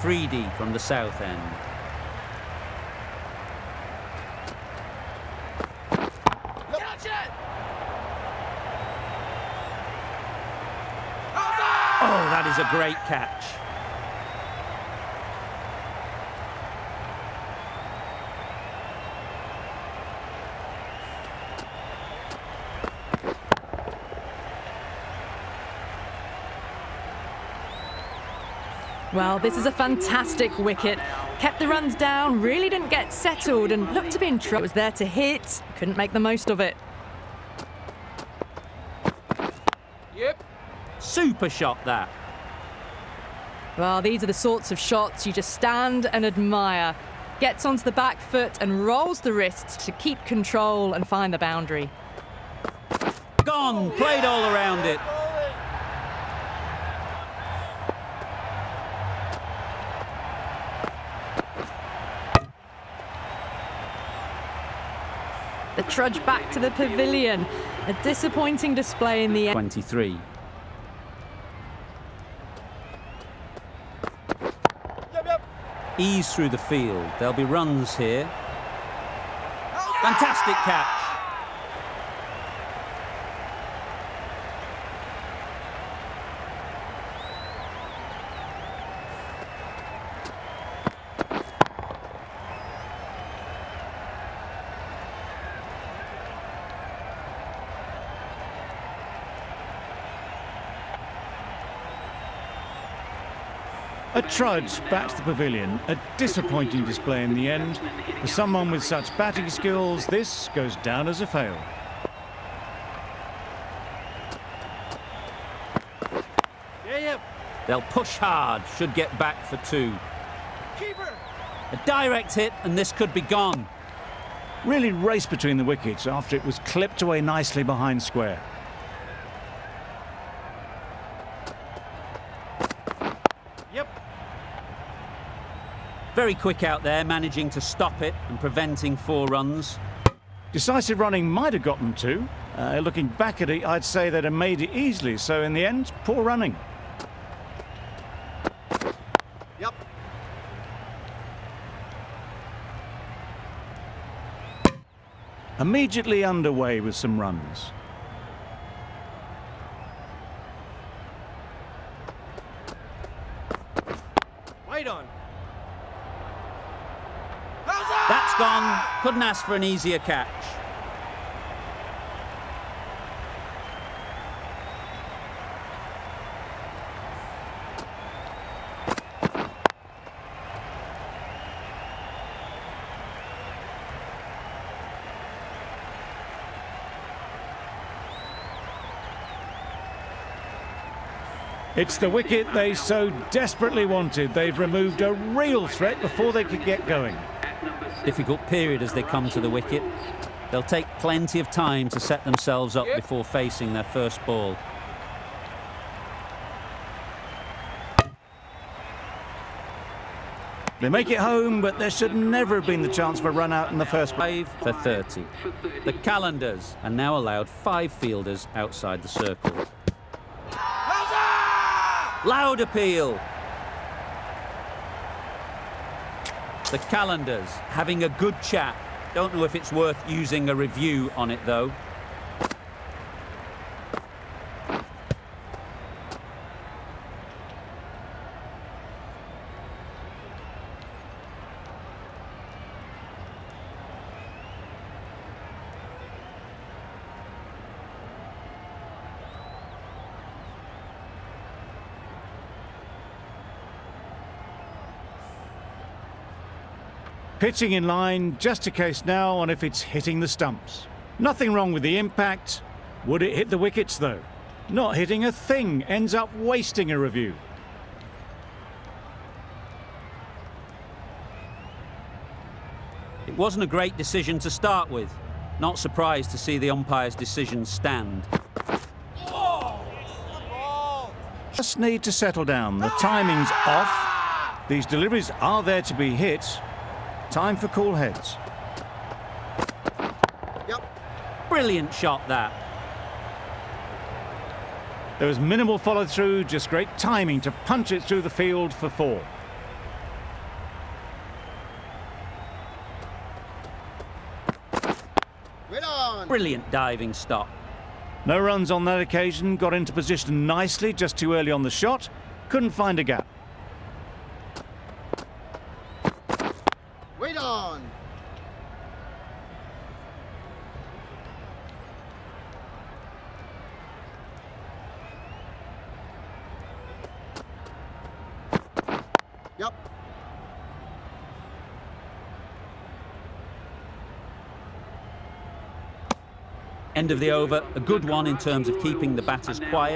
Afridi from the south end. Oh, that is a great catch. Well, this is a fantastic wicket. Kept the runs down, really didn't get settled, and looked to be in trouble. Was there to hit, couldn't make the most of it. Yep. Super shot that. Well, these are the sorts of shots you just stand and admire. Gets onto the back foot and rolls the wrists to keep control and find the boundary. Gone, played all around it. The trudge back to the pavilion. A disappointing display in the end. 23. Ease through the field. There'll be runs here. Fantastic catch. A trudge back to the pavilion. A disappointing display in the end. For someone with such batting skills, this goes down as a fail. They'll push hard, should get back for two. Keeper. A direct hit, and this could be gone. Really raced between the wickets after it was clipped away nicely behind square. Very quick out there, managing to stop it and preventing four runs. Decisive running might have got them two. Uh, looking back at it, I'd say they'd have made it easily. So in the end, poor running. Yep. Immediately underway with some runs. Right on. That's gone. Couldn't ask for an easier catch. It's the wicket they so desperately wanted. They've removed a real threat before they could get going. Difficult period as they come to the wicket. They'll take plenty of time to set themselves up before facing their first ball. They make it home, but there should never have been the chance for a run out in the first place. Five for 30. The Qalandars are now allowed five fielders outside the circle. Loud appeal. The Qalandars having a good chat. Don't know if it's worth using a review on it though. Pitching in line, just a case now on if it's hitting the stumps. Nothing wrong with the impact. Would it hit the wickets though? Not hitting a thing ends up wasting a review. It wasn't a great decision to start with. Not surprised to see the umpire's decision stand. Just need to settle down. The timing's off. These deliveries are there to be hit. Time for cool heads. Yep. Brilliant shot that. There was minimal follow through, just great timing to punch it through the field for four. Brilliant diving stop. No runs on that occasion, got into position nicely just too early on the shot, couldn't find a gap. Yep. End of the over. A good one in terms of keeping the batters quiet.